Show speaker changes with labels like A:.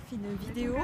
A: fait une vidéo.